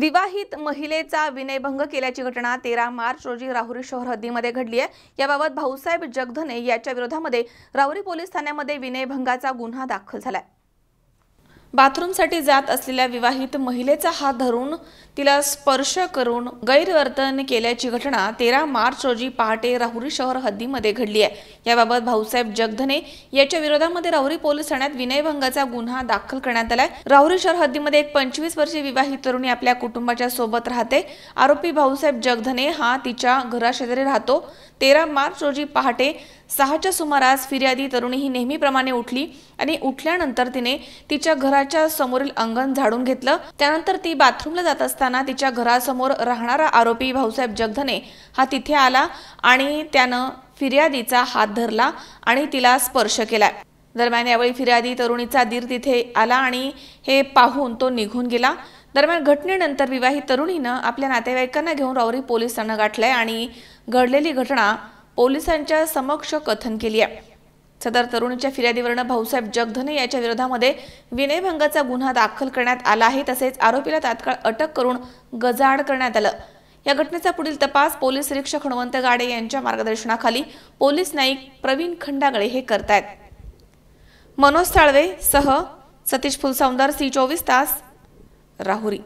विवाहित महिलेचा विनयभंग केल्याची घटना तेरा मार्च रोजी राहुरी शहर हद्दीमध्ये घडली आहे. याबाबत भाऊसाहेब जगधने याच्या विरोधामध्ये राहुरी पोलीस ठाण्यामध्ये विनयभंगाचा गुन्हा दाखल झालाय. बाथरूमसाठी जात असलेल्या विवाहित महिलेचा हात धरून तिला स्पर्श करून गैरवर्तन केल्याची घटना तेरा मार्च रोजी पहाटे राहुरी शहर हद्दीमध्ये घडली आहे. याबाबत भाऊसाहेब जगधने याच्या विरोधामध्ये राहुरी पोलीस ठाण्यात विनयभंगाचा गुन्हा दाखल करण्यात आलाय. राहुरी शहर हद्दीमध्ये एक पंचवीस वर्षीय विवाहित तरुणी आपल्या कुटुंबाच्या सोबत राहते. आरोपी भाऊसाहेब जगधने हा तिच्या घराशेजारी राहतो. तेरा मार्च रोजी पहाटे सहाच्या सुमारास फिर्यादी तरुणी ही नेहमीप्रमाणे उठली आणि उठल्यानंतर तिने तिच्या घराच्या समोरील अंगण झाडून घेतलं. त्यानंतर ती बाथरूमला जात असताना तिच्या घरासमोर राहणारा आरोपी भाऊसाहेब जगधने हा तिथे आला आणि त्यानं फिर्यादीचा हात धरला आणि तिला स्पर्श केला. दरम्यान यावेळी फिर्यादी तरुणीचा दीर तिथे आला आणि हे पाहून तो निघून गेला. दरम्यान घटनेनंतर विवाहित तरुणीनं आपल्या नातेवाईकांना घेऊन रावरी पोलिसांना गाठलंय आणि घडलेली घटना पोलिसांच्या समक्ष कथन केली आहे. सदर तरुणीच्या फिर्यादीवरनं भाऊसाहेब जगधने याच्या विरोधामध्ये विनयभंगाचा गुन्हा दाखल करण्यात आला आहे तसेच आरोपीला तात्काळ अटक करून गजाआड करण्यात आलं. या घटनेचा पुढील तपास पोलीस निरीक्षक हनुमंत गाडे यांच्या मार्गदर्शनाखाली पोलीस नाईक प्रवीण खंडागळे हे करतायत. मनोज साळवे सह सतीश फुलसौंदर सी चोवीस तास राहुरी.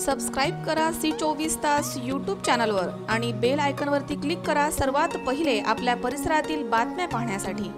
सबस्क्राईब करा सी चोवीस तास यूट्यूब चॅनलवर आणि बेल आयकनवरती क्लिक करा सर्वात पहिले आपल्या परिसरातील बातम्या पाहण्यासाठी.